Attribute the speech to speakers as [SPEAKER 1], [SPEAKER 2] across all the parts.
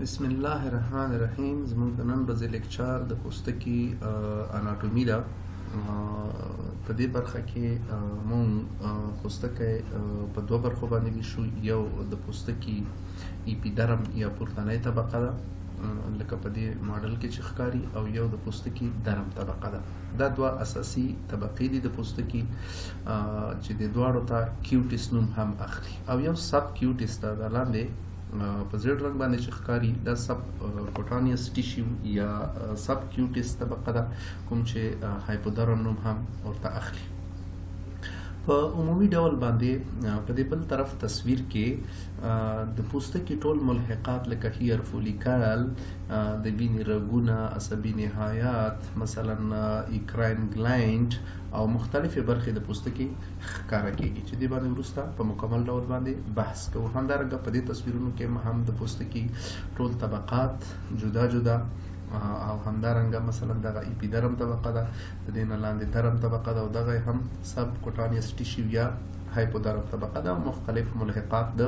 [SPEAKER 1] بسم الله الرحمن الرحیم زموږ د نن ورځې لیکچر د پوستکي اناټومي ده په دې برخه کې مونږ پوستکی په دوه برخو باندې ویشو یو د پوستکي ایپیدرم یا پورتنۍ طبقه ده لکه په دې ماډل کې چې ښکاري او یو د پوستکي درم طبقه ده دا دوه اساسي طبقې دي د پوستکي چې د دواړو ته کیوټیس نوم هم اخلي او یو سب کیوټیس ته د لاندې په زیړ رنګ باندې چې ښکاري دا سب کوټانیس ټیشیو یا سب کیوټیس طبقه ده کوم چې هایپودرم نوم هم ورته اخلي په عمومي ډول باندې په دې بل طرف تصویر کې د پوستکي ټول ملحقات لکه هیر فولیکل د وینې رګونه عصبي نهایات مثلا ایکراین ګلاینډ او مختلفې برخې د پوستکي ښکاره کېږي چې دې باندې وروسته په مکمل ډول باندې بحث کوو همدارنګه په دې تصویرونو کې هم د پوستکي ټول طبقات جدا جدا او همدارنګه مثلا دغه ایپیدرم طبقه ده د دې نه لاندې درم طبقه ده او دغه هم سب کوټانیس ټیشو یا هایپودرم طبقه ده مختلف ملحقات د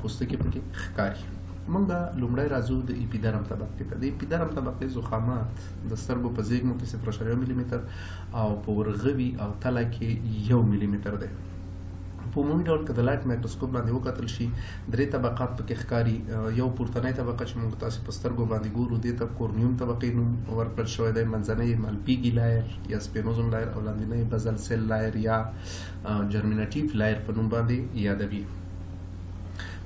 [SPEAKER 1] پوستکي پکې ښکاري موږ لومړی راځو د ایپیدرم طبقې ته د ایپیدرم طبقې زخامات د سترګو په زیږمو کې 0.1 ملي متر او په ورغوي او تله کې یو ملي متر دی. په عمومي ډول که د لایټ مایکروسکوپ لاندې وکتل شي درې طبقات پکې ښکاري یو پورتنۍ طبقه چې موږ تاسو په سترګو باندې ګورو دې ته کورنیوم طبقې نوم ورکړل شوی دی منځنۍ ملپیګي لایر یا سپینوزم لایر او لاندینۍ بزل سیل لایر یا جرمینټیو لایر په نوم باندې یادوي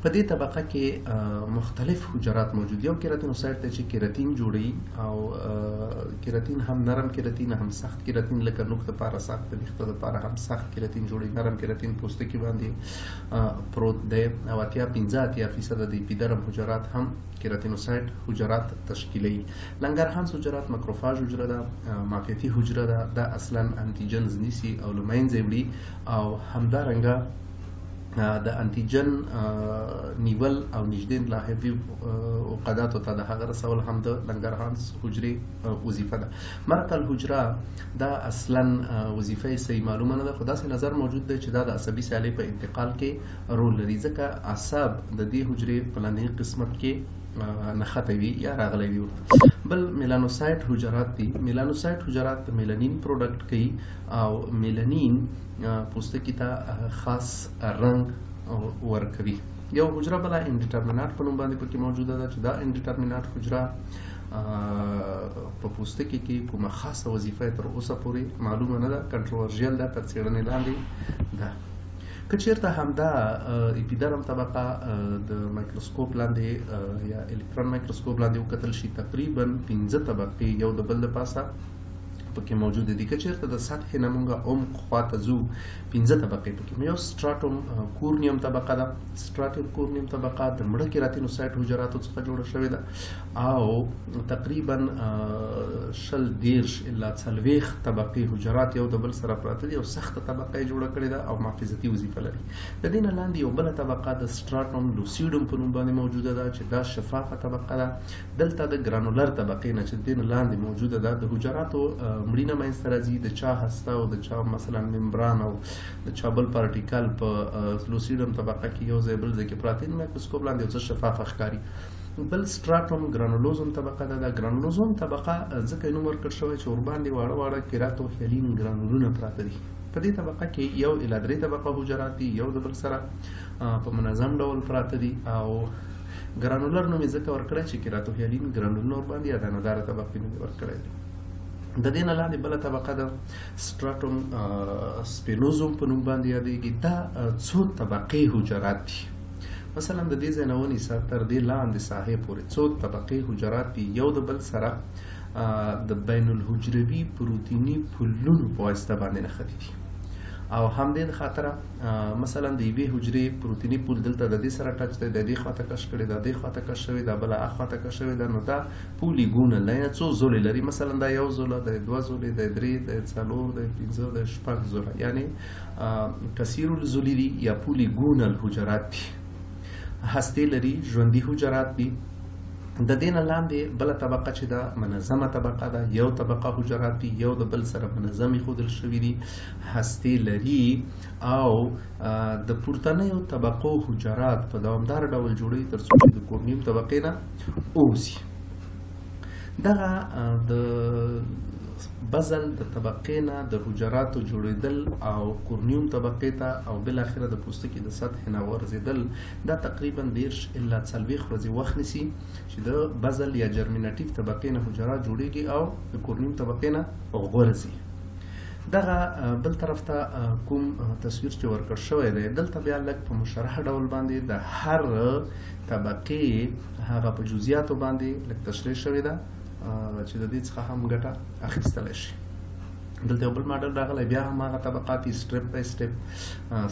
[SPEAKER 1] په دې طبقه کې مختلف حجرات موجود یو کیراتینوسایت دی چې کیراتین جوړي او کیراتین هم نرم کیراتین هم سخت کیراتین لکه نوک د پاره سخت د ویښته د پاره هم سخت کیراتین جوړي نرم کیراتین پوستکي باندې پروت دی او اتیا 15 اتیا فیصد د اپیدرم حجرات هم کیراتینوسایت حجرات تشکیلي لنګرهانس حجرات ماکروفاج حجره ده معافیتي حجره ده دا اصلا انټيجنز نیسي او لمنځه وړي او همدارنګه د انتیجن نیول او نږدې لا هیوی اوقاداتو ته د هغه رسول هم د لنګرهانس حجرې وظیفه ده مرق الحجره دا اصلا وظیفه یې صحیح معلومه نه ده خو داسې نظر موجود دی چې دا د عصبي سیالۍ په انتقال کې رول لري ځکه عصب د دې حجرې په لاندني قسمت کې نښته وي یا راغلی وي ورته بل میلانوسایت حجرات دي میلانوسایت حجرات میلانین پروډکټ کوي او میلانین پوستکی ته خاص رنګ ورکوي یو حجره بل انډیټرمیناټ په نوم باندې پکې موجوده ده چې دا انډیټرمیناټ حجره په پوستکي کې کومه خاصه وظیفه تر اوسه پورې معلومه نه ده کنټروورژیل ده تر څېړنې لاندې ده که چیرته همدا اپیدرم طبقه د مایکروسکوپ لاندې یا الکترون مایکروسکوپ لاندې وکتل شي تقریبا 15 طبقې یو د بل لپاسه پکې موجود دي که چیرته د سطح نه موږ عمق خواته ځو پنځه طبقې پکې یو سټراټوم کورنیم طبقه ده سټراټوم کورنیم طبقه د مړه کیراتینوسایټ حجراتو څخه جوړه شوې ده او تقریبا شل دیرش الا څلوېخ طبقې حجرات یو د بل سره پراته دي او سخته طبقه یې جوړه کړې ده او محافظتي وظیفه لري د دې نه لاندې یو بله طبقه د سټراټوم لوسیډوم په نوم باندې موجوده ده چې دا شفافه طبقه ده دلته د ګرانولر طبقې نه چې دین لاندې موجوده ده د حجراتو مړینه منځته راځي د چا هسته او د چا مثلا ممبران او د چا بل پارټیکل په لوسیډم طبقه کې یو ځای بل ځای کې پراته دي مایکروسکوپ لاندې یو څه شفاف ښکاري بل سټراټوم ګرانولوزم طبقه ده دا ګرانولوزم طبقه ځکه نوم ورکړ شوی چې ورباندې واړه واړه کیراتو هیلین ګرانولونه پراته دي په دې طبقه کې یو الا درې طبقه حجرات دي یو د بل سره په منظم ډول پراته دي او ګرانولر نوم یې ځکه ورکړی چې کیراتوهیالین ګرانولور باندې یا دانهداره طبقې نوم یې ورکړی دی د دې نه لاندې بله طبقه ده سټراټوم سپینوزوم په نوم باندې یادېږي دا څو طبقې حجرات دي مثلا د دې ځای نه ونیسه تر دې لاندې ساحې پورې څو طبقې حجرات دي یو د بل سره د بین الحجروي پروتیني پلونو په واسطه باندې نښتي دي او همدې خاطره مثلا د یوې حجرې پروتیني پول دلته د دې سره ټچ دی د دې خواته کش کړي د دې خواته کش شوی دا بل اخواته کش شوی دا نو دا پولی ګونه لای څو زولې لري مثلا دا یو زوله د دوه زولې د درې د څلور د پنځه د شپږ زوله یعنی کثیر الزولی دي یا پولی ګون الحجرات دي هسته لري ژوندۍ حجرات دي د دین لاندې بل طبقه چې دا منظمه طبقه ده یو طبقه حجرات دي یو د بل سره منظمي خودل شوې دي هستې لري او د پورتنیو طبقو حجرات په دوامدار ډول جوړوي تر څو چې د کورنیم طبقې نه ووځي دغه د بزل د طبقې نه د حجراتو جوړېدل او کورنیوم طبقې ته او بل اخره د پوستکي د سطح نه ورزېدل دا تقریبا دیرش الا څلوېښت ورځې وخت نیسي چې د بزل یا جرمینټیف طبقې نه حجرات جوړېږي او د کورنیوم طبقې نه غورځي دغه بل طرف ته کوم تصویر چې ورکړ شوی دی دلته بیا لږ په مشرح ډول باندې د هر طبقې هغه په جزئیاتو باندې لږ تشریح شوې ده چې د دې څخه هم ګټه اخیستلی شي دلته یو بل ماډل راغلی بیا هم هغه طبقات دي سټریپ بای سټریپ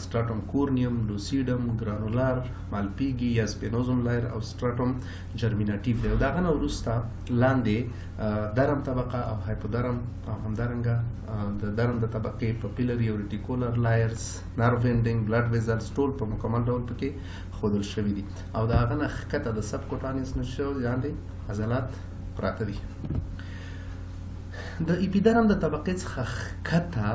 [SPEAKER 1] سټراټوم کورنیم لوسیډم ګرانولار مالپیګي یا سپینوزم لایر او سټراټوم جرمیناتیو دی او د هغه نه وروسته لاندې درم طبقه او هایپودرم او همدارنګه د درم د طبقې په پیلري او ریټیکولر لایرز نرو وینډینګ بلډ ویزلز ټول په مکمل ډول پکې ښودل شوي دي او د هغه نه ښکته د سب کوټانیس نشو لاندې عضلات پراته دي د ایپیدرم د طبقې څخه ښکته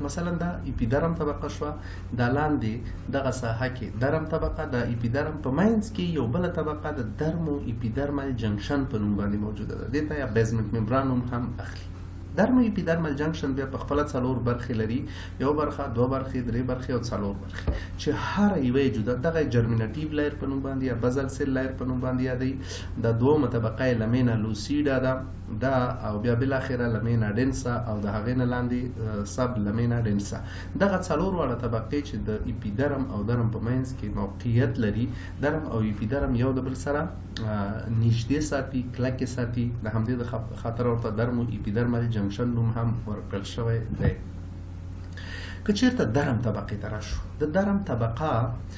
[SPEAKER 1] مثلا دا ایپیدرم طبقه شو دا لاندې دغه ساحه کې درم طبقه د ایپیدرم په منځ کې یو بل طبقه د درمو ایپیدرمل جنکشن په نوم باندې موجوده ده دې ته یا بیزمنټ ممبران نوم هم اخلي درمو ایپیدرمل جنکشن بیا په خپل څلور برخې لري یو برخه دوه برخې درې برخې او څلور برخې چې هر یوه جدا دغه جرمینټیو لایر په نوم باندې یا بزل سیل لایر په نوم باندې یادوي د دوه مطبقه لمینه لوسیډا ده دا او بیا بالاخره لمینا ډنسا او د هغې نه لاندې سب لمینا ډنسا دغه څلور واړه طبقې چې د ایپیدرم او درم په منځ کې موقعیت لري درم او ایپیدرم یو د بل سره نږدې ساتي کلکې ساتي د همدې د خاطر ورته درم او ایپیدرمل جنکشن نوم هم ورکړل شوی دی که چیرته درم طبقه ته راشو د درم طبقه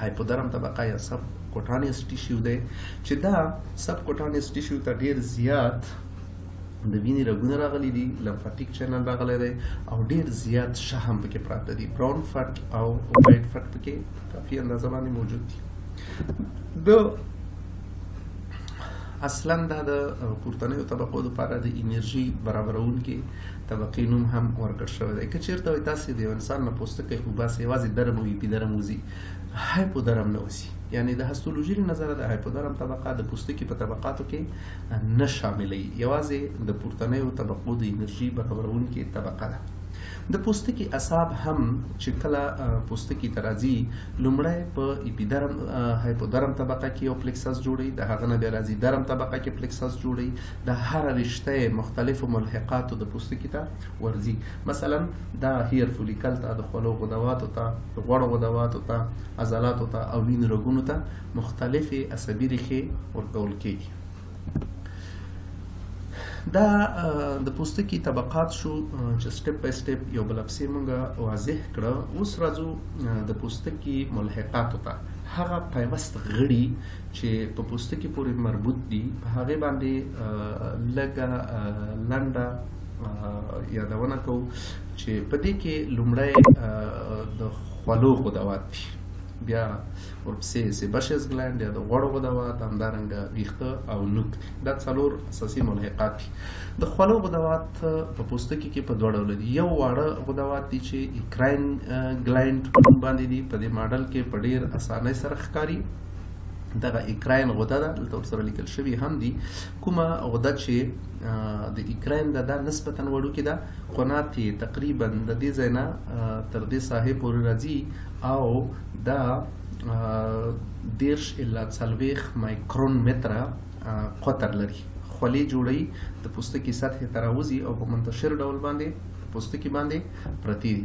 [SPEAKER 1] هایپودرم طبقه یا سب کوټانیس ټیشو دی چې دا سب کوټانیس ټیشو ته ډیر زیات د وینې رګونه راغلي دي لمفاتیک چینل راغلی دی او ډیر زیات شهم پکې پراته دي براون فټ او وایټ فټ پکې کافي اندازه باندې موجود دي د اصلا دا د پورتنیو طبقو لپاره د انرژي برابرونکي طبقې نوم هم ورکړ شوی دی که چیرته وي تاسو د یو انسان نه پوستکی وباسئ یوازې درم او ایپیدرم وځي هایپودرم نه وځي یعنی د هستولوژي له نظره د هایپودرم طبقه د پوستکي په طبقاتو کې نه شاملوي یوازې د پورتنیو طبقو د انرژي برابرونکې طبقه ده د پوستکي اعصاب هم چې کله پوستکي ته راځي لومړی په اپیدرم هایپودرم طبقه کې یو پلیکسس جوړي د هغه نه بیا راځي درم طبقه کې پلیکسس جوړي دا هره رشته یې مختلفو ملحقاتو د پوستکي ته ورځي مثلا دا هیر فولیکل ته د خولو غدواتو ته د غوړو غدواتو ته عضلاتو ته او وینې رګونو ته مختلفې عصبي ریښې ورکول کېږي دا د پوستکي طبقات شو چې سټپ بای سټپ یو بل پسې مونږ واضح کړه اوس راځو د پوستکي ملحقاتو ته هغه پیوست غړي چې په پوستکي پورې مربوط دي په هغه باندې لږه لنډه یادونه کوو چې په دې کې لومړی د خولو غدوات دي بیا ورپسې سیبشس ګلند یا د غوړو غدوات همدارنګه ویښته او نوک دا څلور اساسي ملحقات دي د خولو غدوات په پوستکي کې په دوه ډوله دي یو واړه غدوات دي چې اکراین ګلند په نوم باندې دي په دې ماډل کې په ډیر اسانۍ سره ښکاري دغه اکراین غده ده دلته ورسره لیکل شوی هم دی کومه غده چې د اکراین ده دا نسبتا وړوکې ده قنات یې تقریبا د دې ځای نه تر دې ساحې پورې راځي او دا دیرش الا څلوېښت مایکرون متره قطر لري خولې جوړوي د پوستکي سطحې ته راوځي او په منتشر ډول باندې پوستکي باندې پرتی دي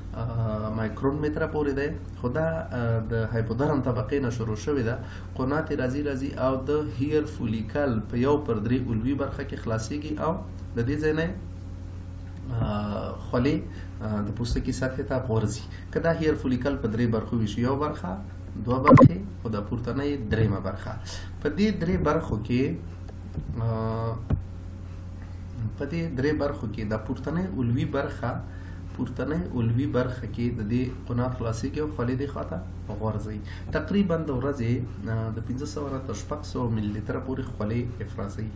[SPEAKER 1] مایکرون متره پورې دی خو دا د هایپودرم طبقې نه شروع شوې ده قنات راځي راځي او د هیر فولیکل په یو پر درې علوي برخه کې خلاصيږي او د دې ځای نه خولې د پوستکي سطحې ته غورځي که دا هیر فولیکل په درې برخو ویشي یو برخه دوه برخې او د پورتنۍ درېیمه برخه په دې درې برخو کې په دې درې برخو کې د پورتنۍ علوي برخه پورتنۍ علوي برخه کې د دې قنات خلاصيږي او خولې دې خواته غورځي تقریبا د ورځې د 1500 نه تر 600 ملي لیتر پورې خولې افرازي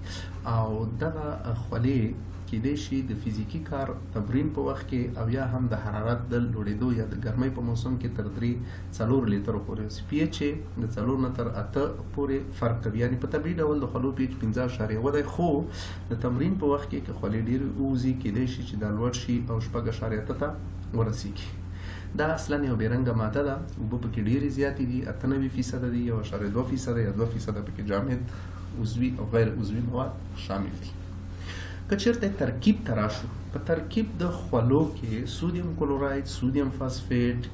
[SPEAKER 1] او دغه خولې کېدای شي د فزیکی کار تمرین په وخت کې او یا هم د حرارت د لوړېدو یا د ګرمۍ په موسم کې تر درې څلور لیترو پورې رسي پي ایچ یې د څلور نه تر اته پورې فرق کوي یعنې په طبیعي ډول د خولو پي ایچ پنځه اشاریه اووه دی خو د تمرین په وخت کې که خولې ډېرې ووځي کیدای شي چې دا لوړ شي او شپږ اشاریه اته ته ورسیږي دا اصلا یو بیرنګه ماده ده اوبه پکې ډېرې زیاتې دي اته نوي فیصده دي یو اشاریه دوه فیصده یا دوه فیصده پکې جامد عضوي او غیر عضوي مواد شامل دي که چېرته ترکیب ته راشو په ترکیب د خولو کې سودیم کلوراید سودیم فاسفیټ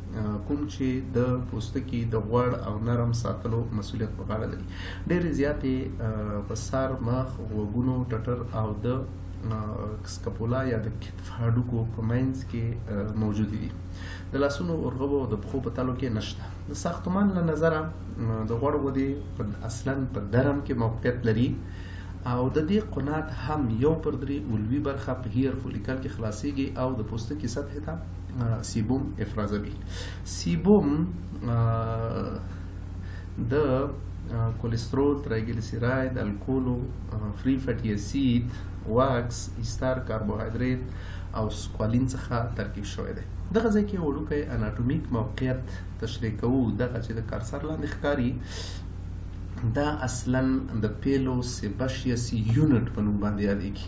[SPEAKER 1] کوم چې د پوستکي د غوړ او نرم ساتلو مسولیت په غاړه لري ډېرې زیاتې په سر مخ غوږونو ټټر او د سکپولا یا د کتف هډوکو په منځ کې موجودې دي د لاسونو اورغوو او د پښو په تلو کې نشته د ساختمان له نظره د غوړ غدې اصلا په درم کې موقعیت لري او د دې قنات هم یو پر درې علوي برخه په هیر فولیکل کې خلاصيږي او د پوستکي سطح ته سیبوم افرازوي سیبوم د کولیسترول ترایګلیسیراید الکولو فری فټي اسید واکس ایستار کاربوهایدریت او سکوالین څخه ترکیب شوی دی دغه ځای کې وړوکی اناټومیک موقعیت تشریح کوو دغه چې د کارسر لاندې ښکاري دا اصلا د پیلو سیبشیس یونټ په نوم باندې یادېږي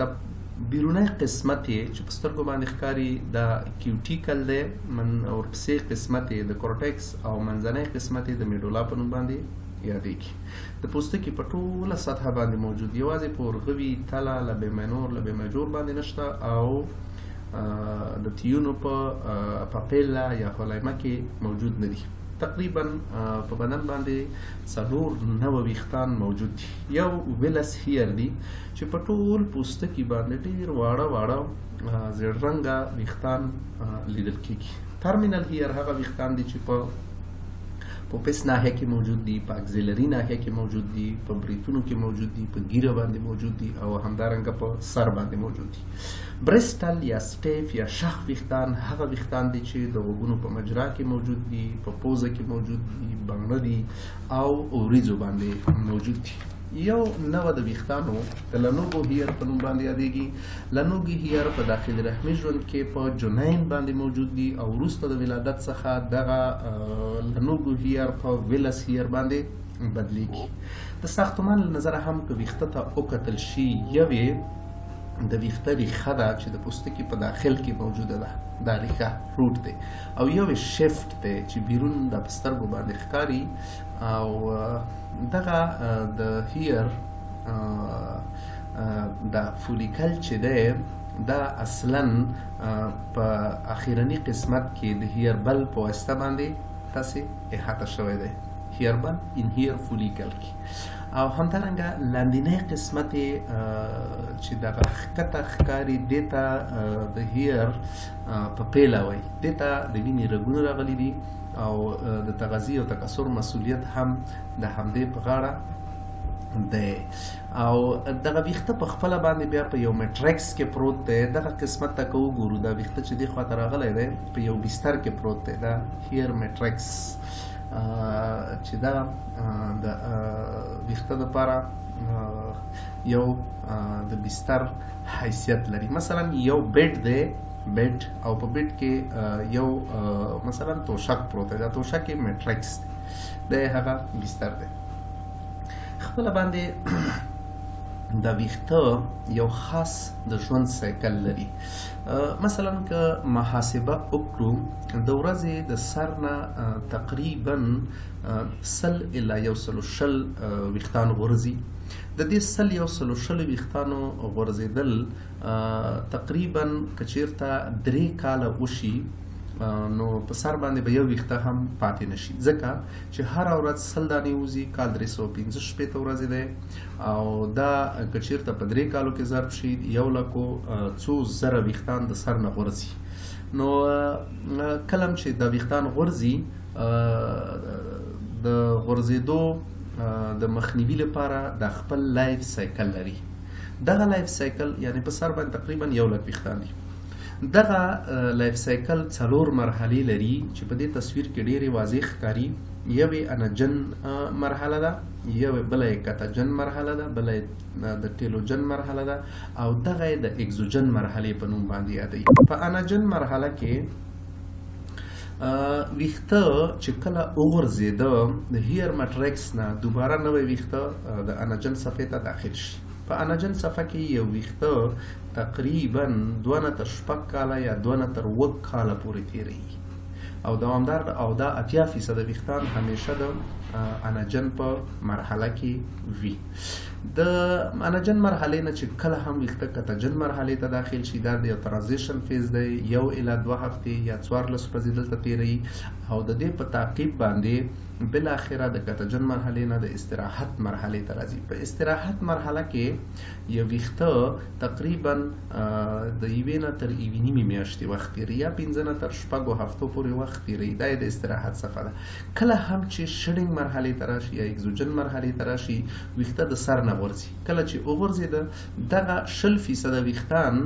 [SPEAKER 1] دا بیرونی قسمت یې چې په سترګو باندې ښکاري دا کیوټیکل دی من ورپسې قسمت یې د کورټکس او منځنی قسمت یې د میډولا په نوم باندې یادېږي د پوستکي په ټوله سطح باندې موجود یوازې په ورغوي تله لبې منور لبې مجور باندې نشته او د تیونو په پاپیلا یا هولیمه کې موجود نه دي تقریبا په بدن باندې څلور نوه ویښتان موجود دي یو ویلس هیر دی چې په ټول پوستکي باندې ډیر واړه واړه زیړ رنګه ویښتان لیدل کیږي ترمینل هیر هغه ویښتان دي چې په پوپس ناحیه کې موجود دي په اکزیلري ناحیه کې موجود دي په بریتونو کې موجود دي په ګیره باندې موجود دي او همدارنګه په سر باندې موجود دي برستل یا سټیف یا شخ ویښتان هغه ویښتان دي چې د غوږونو په مجرا کې موجود دي په پوزه کې موجود دي بڼه دي او وریځو باندې موجود دي یو نوع د ویښتانو د لنوګو هیر په نوم باندې یادېږي لنوګي هیر په داخل رحمي ژوند کې په جنین باندې موجود دي او وروسته د ولادت څخه دغه لنوګو هیر په ویلس هیر باندې بدلیږي د ساختمان له نظره هم که ویښته ته وکتل شي یوې د ویښته ریښه ده چې د پوستکي په داخل کې موجوده ده دا ریښه روټ دی او یو شیفت دی چې بیرون د په سترګو باندې ښکاري او دغه د هیر د فولیکل چې دی دا اصلا په اخیرنی قسمت کې د هیر بل په واسطه باندې تاسو احاطه شوی دی هیر بل ان هیر فولیکل کې او همدارنګه لاندینی قسمت چې دغه ښکته ښکاري دیتا د هیر په پیله وای دې ته د وینې رګونه راغلي دي او د تغذیې او تکثر مسولیت هم د همدې په غاړه دی او دغه ویخته په خپل باندې بیا په یو میټریکس کې پروت دی دغه قسمت ته کو ګورو دا ویخته چې دی خواته راغلی دی په یو بستر کې پروت دی دا هیر میټریکس چې دا د ویخته لپاره یو د بستر حیثیت لري مثلا یو بیډ دی بیډ او په بیډ کې یو مثلا توشک پروت دی دا توشک کې میټرکس دی دا هغه بستر دی خپل باندې د ویخته یو خاص د ژوند سایکل لري مثلا که محاسبه وکړو د ورځې د سر نه تقریبا سل الا یو سل شل ویختان غورځي د دې سل یو سلو شلو ویښتانو غورځېدل تقریبا که چیرته درې کاله وشي نو په سر باندې به یو ویخته هم پاتې نشي ځکه چې هر ورځ سل دانې وزي کال 315 شپې ته ورځې ده او دا کچیرته په درې کالو کې ضرب شي یو لکو څو زره ویختان د سر نه غورځي نو کلم چې د ویختان غورځي د غورځېدو د مخنیوي لپاره دا خپل لایف سایکل لري دغه لایف سایکل یعنی په سر باندې تقریبا یو لک ویښتان دي دغه لایف سایکل څلور مرحله لري چې په دې تصویر کې ډېری واضح ښکاري یوې انجن مرحله ده یوې بله یې کتجن مرحله ده بله د ټیلوجن مرحله ده او دغه د اګزوجن مرحله په نوم باندې یادوي په انجن مرحله کې ویښته چې کله وغورځیده د هیر مټریکس نه دوباره نوی ویښته د انجن صفحه ته داخل شي په انجن صفحه کې یو ویښته تقریبا دونه تر شپږ کاله یا دونه تر وک کاله پورې تیریږي او دوامدار ده او دا اتیا فیصد ویښتان همیشه د انجن په مرحله کې وي د انجن مرحله نه چې کله هم ویښته کتجن مرحله ته داخل شي دا د ترانزیشن فیز دی یو اله دوه هفته یا څوار لس ورځې دلته تیری او د دې په تعقیب باندې بل اخره د کتجن مرحله نه د استراحت مرحله ته راځي په استراحت مرحله کې یو ویښته تقریبا د یوې نه تر یوې نیمې میاشتې وخت تیری یا پنځه نه تر شپږو هفتو پورې وخت تیری دا د استراحت صفه ده کله هم چې شډینګ مرحلې ته راشي یا اکزوجن مرحلې ته راشي ویښته د سر نه غورځي کله چې وغورځیده دغه شل فیصده ویښتان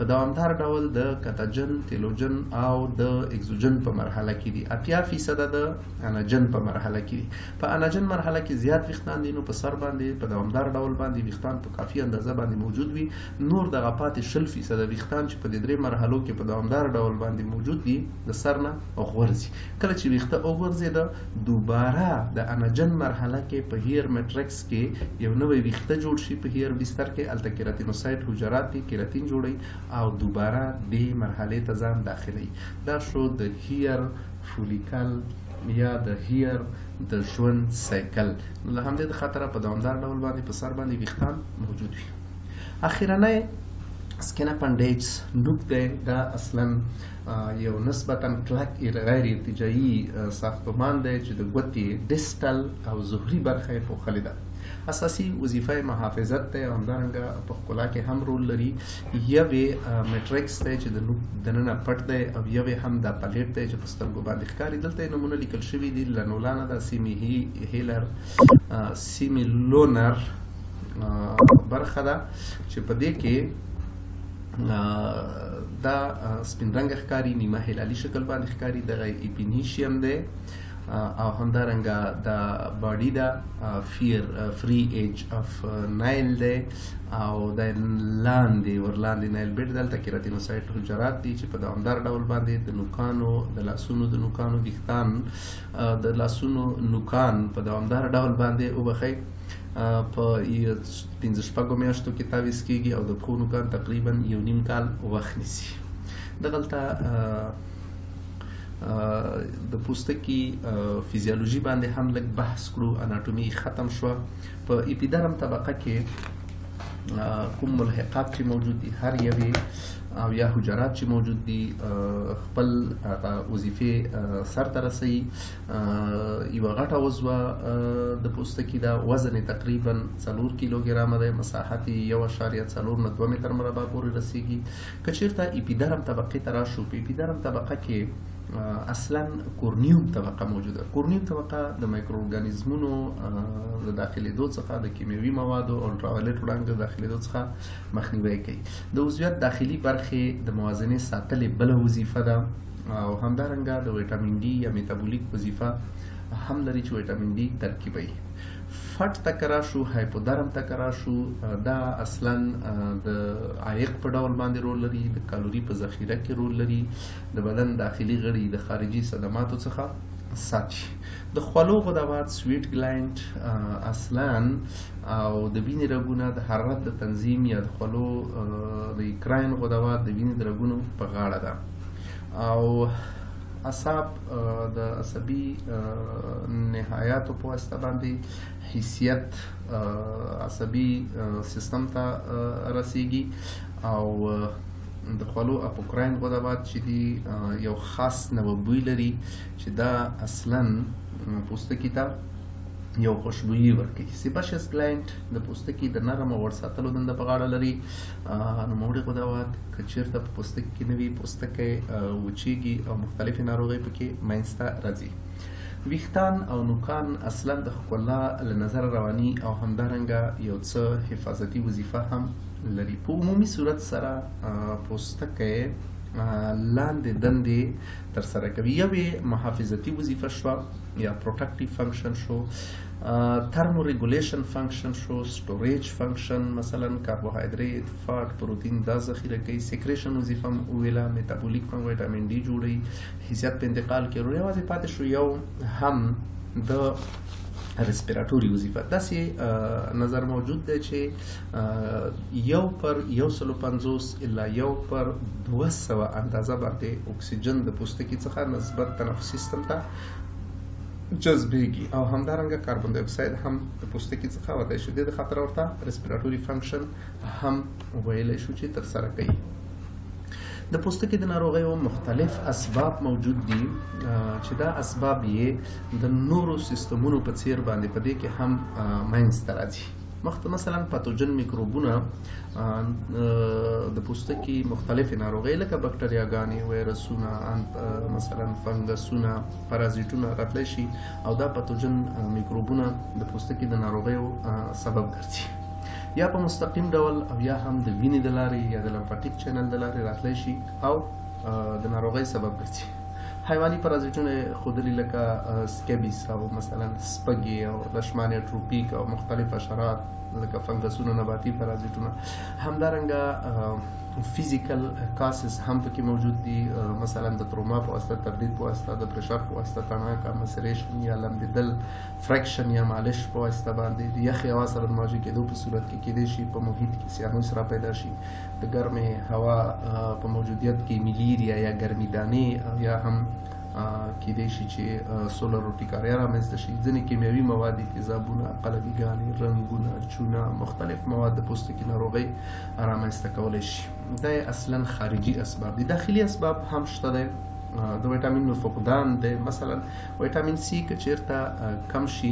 [SPEAKER 1] په دوامدار ډول د کتجن، تیلوجن او د اکزوجن په مرحله کې دي اتیا فیصده د اناجن په مرحله کې دي په اناجن مرحله کې زیات ویښتان دي نو په سر باندې په دوامدار ډول باندې ویښتان په کافي اندازه باندې موجود وي نور دغه پاتې شل فیصده ویښتان چې په دې درې مرحلو کې په دوامدار ډول باندې موجود دي د سر نه غورځي کله چې ویښته وغورځیده دوباره د انجن مرحله کې په هیر مټریکس کې یو نوی ویښته جوړ شي په هیر بستر کې هلته کیراتینوسایټ حجرات دي کیراتین جوړوي او دوباره دې مرحلې ته ځان داخلوي دا شو د هیر فولیکل یا د هیر د ژوند سایکل نو له همدې خاطره په دوامدار ډول باندې په سر باندې ویښتان موجود وي اخیرنۍ سکینه پنډیجز نوک دی دا اصلا یو نسبتا کلک غیر ارتجاعي ساختمان دی چې د ګوتې ډیسټل او ظهري برخه یې پوښلې ده اساسي وظیفه محافظت دی او همدارنګه په ښکلا کې هم رول لري یوې میټریکس دی چې د نوک دننه پټ دی او یوې هم دا پلیټ دی چې په سترګو باندې ښکاري دلته یې نمونه لیکل شوي دي لنولانا دا سیمي هیلر سیمي لونر برخه ده چې په دې کې دا سپین رنګ ښکاری نیمه هلالی شکل باندې ښکاری دغه ایپینیشیم دی او همدارنګه دا باډي دا فیر فری ایج اف نایل دی او د لاندې ورلاندې نایل بیډ دلته کیراتینوسایت حجرات دي چې په دوامدار ډول باندې د نوکانو د لاسونو د نوکانو ویښتان د لاسونو نوکان په دوامدار ډول باندې وبخښي په پنځه شپږو میاشتو کې تعویض کیږي او د پښو نوکان تقریبا یو نیم کال وخت نیسي دغلته د پوستکي فزیولوژي باندې هم لږ بحث کړو اناتومي ختم شو په اپیدرم طبقه کې کوم ملحقات چې موجود دي هر یوې او یا حجرات چې موجود دي خپل وظیفه سر ته رسوي یوه غټه عضوه د پوستکي ده وزن یې تقریبا څلور کیلوګرامه دی مساحت یې یو اشاریه څلور نه دوه متر مربع پورې رسیږي که چیرته اپیدرم طبقې ته راشو په اپیدرم طبقه کې اصلا کورنیوم طبقه موجوده کورنیوم طبقه د مایکروارګانیزمونو د داخلېدو څخه د کیمیاوي موادو او الټراوایلیټ وړانګو د داخلېدو څخه مخنیوی کوي د عضویت داخلي برخې د موازنې ساتلې بله وظیفه ده او همدارنګه د ویټامین ډي یا میتابولیک وظیفه هم لري چې ویټامین ډي ترکیبي فټ ته کرا شو هایپودرم ته کرا شو دا اصلا د عایق په ډول باندې رول لري د کالوري په ذخیره کې رول لري د بدن داخلي غړي د خارجي صدماتو څخه ساتي د خولو غدوات سویټ ګلاینډ اصلا او د وینې رګونه د حرارت د تنظیم یا د خولو د کرایون غدوات د وینې د رګونو په غاړه ده او اصاب د عصبي نهایاتو په واسطه باندې حیثیت عصبي سیستم ته رسیږي او د خولو اپوکراین غده بعد چې دی یو خاص نوع بوی لري چې دا اصلا پوستکی ته یو خوشبویي ورکوي سیباشس ګلانټ د پوستکي د نرم او غوړ ساتلو دنده په غاړه لري نوموړي غدوات که چیرته په پوستکي کې نه وي پوستکی وچیږي او مختلفې ناروغۍ پکې منځته راځي ویښتان او نوکان اصلا د ښکلا له نظر رواني او همدارنګه یو څه حفاظتي وظیفه هم لري په عمومي صورت سره پوستکی لاندې دندې ترسره کوي یوې محافظتي وظیفه شوه یا پروټکټیو فنکشن شو ترموریګولیشن فنکشن شو سټوریج فنکشن مثلا کاربوهایدریت فاټ پروتین دا ذخیره کوي سیکریشن وظیفه هم ویلا میتابولیک هم ویټامین ډي جوړي حیثیت په انتقال کې ورو یوازې پاتې شو یو هم د ریسپیراتوري وظیفه داسې نظر موجود دی چې یو پر یو سلو پنځوس الا یو پر دوه سوه اندازه باندې اکسیجن د پوستکي څخه نسبت تنفسي سیستم ته جذبیږي او همدارنګه کاربن ډای اکساید هم د پوستکي څخه وتای شي د خاطر ورته ریسپیراتوري فنکشن هم ویلی شو چې تر سره کوي د پوستکي د ناروغیو مختلف اسباب موجود دي چې دا اسباب یې د نورو سیستمونو په څیر باندې په دې کې هم منځ ته راځي مخته مثلا پاتوجن میکروبونه د پوستکي مختلفې ناروغۍ لکه بکټریاګانې وایرسونه مثلا فنګسونه پرازیټونه راتلی شي او دا پتوجن میکروبونه د پوستکي د ناروغیو سبب ګرځي یا په مستقیم ډول او یا هم د وینې د لارې یا د لمفاټیک چینل د لارې راتلی شي او د ناروغۍ سبب ګرځي حیواني پرازیټونه خودلی لکه سکیبیس او مثلا سپګي او لشمانه ټروپیک او مختلف حشرات لکه فنګسونه نباتي پرازیټونه همدارنګه فزیکل کاسز هم پکې موجود دي مثلا د تروما په واسطه تبدید په واسطه د پرشر په واسطه تڼاکه مسریشن یا لمبیدل فریکشن یا مالش په واسطه باندې د یخې هوا سره د مواجه کېدو په صورت کې کېدای شي په محیط کې سیانوس را پیدا شي د ګرمې هوا په موجودیت کې ملیریا یا ګرمي دانې یا هم کېدای شي چې سولر روټیکاریا رامنځته شي ځینې کیمیاوي مواد تیزابونه قلبي ګانې رنګونه چونه مختلف مواد د پوستکي ناروغۍ رامنځته کولی شي دا اصلا خارجي اسباب دي داخلي اسباب هم شته دی د ویټامینونو فقدان دی مثلا ویټامین سی که چیرته کم شي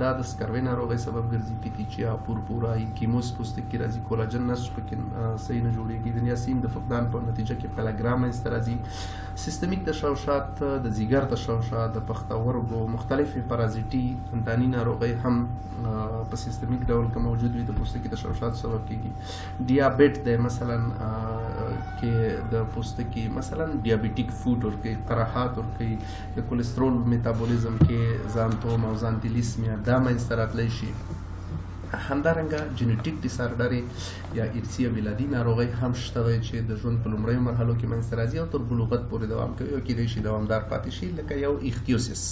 [SPEAKER 1] دا د سکروي ناروغۍ سبب ګرځي پیتیچیا پورپورای کیموس پوستکي راځي کولاجن نسج پکې صحیح نه جوړیږي د نیاسین د فقدان په نتیجه کې پلاګرام منځته راځي سیستمیک تشوشات د ځیګر تشوشات د پښتورګو مختلفې پرازیټي داني ناروغۍ هم په سیستمیک ډول که موجود وي د پوستکي تشوشات سبب کیږي ډیابیټ دی مثلا کې د پوستکي مثلا ډیابیټیک فوډ ورکوي قراحات ورکوي د کولیسترول میتابولیزم کې ځانتوم او ځانتیلیسمیا دا منځته راتلی شي همدارنګه جنټیک ډیسارډرې یا ارثي او ولادي ناروغۍ هم شته دی چې د ژوند په لومړیو مرحلو کې منځته راځي او تر بلوغت پورې دوام کوي او کېدای شي دوامدار پاتې شي لکه یو ایختیوسیس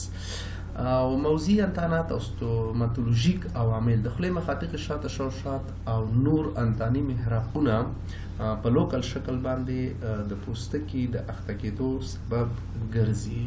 [SPEAKER 1] او موضعي انتانات او ستوماتولوژیک عوامل د خولې مخاطق شاته شوشات او نور انتاني محراقونه په لوکل شکل باندې د پوستکي د اخته کېدو سبب ګرځي.